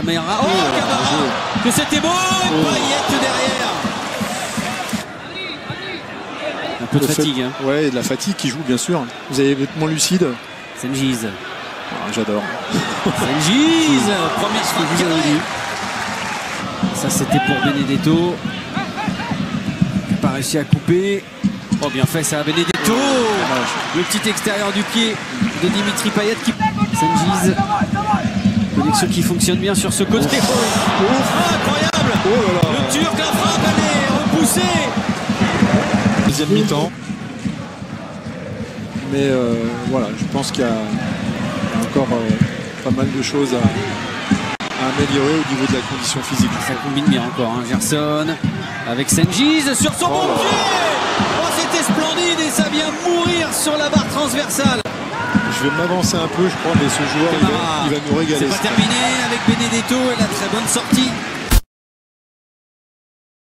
Caméra. Oh, Camara Que c'était beau Et Payette derrière Un peu de Le fait- fatigue. Hein. Ouais, de la fatigue qui joue, bien sûr. Vous avez être moins lucide. Sengiz. Ah, J'adore. Sengiz Première frappe. Ça c'était pour Benedetto. Pas réussi à couper. Oh bien fait ça Benedetto. Le petit extérieur du pied de Dimitri Payet qui. Sengiz. Connexion qui fonctionne bien sur ce côté. Oh, incroyable Oh là là. Le Turc, la frappe, elle est repoussée Deuxième mi-temps. Mais euh, voilà, je pense qu'il y a, il y a encore euh, pas mal de choses à, à améliorer au niveau de la condition physique. Ça combine bien encore, hein. Gerson avec Sengiz sur son bon Oh là. pied Oh c'était splendide et ça vient mourir sur la barre transversale Je vais m'avancer un peu, je crois, mais ce joueur, il va, il va nous régaler. C'est pas terminé avec Benedetto et la très bonne sortie